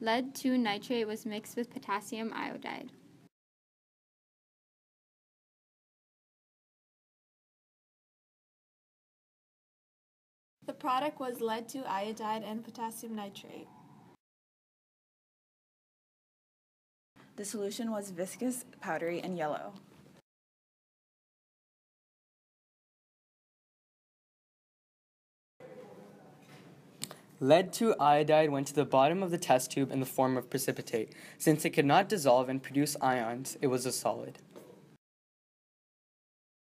Lead 2 nitrate was mixed with potassium iodide. The product was lead 2 iodide and potassium nitrate. The solution was viscous, powdery, and yellow. Lead 2 iodide went to the bottom of the test tube in the form of precipitate. Since it could not dissolve and produce ions, it was a solid.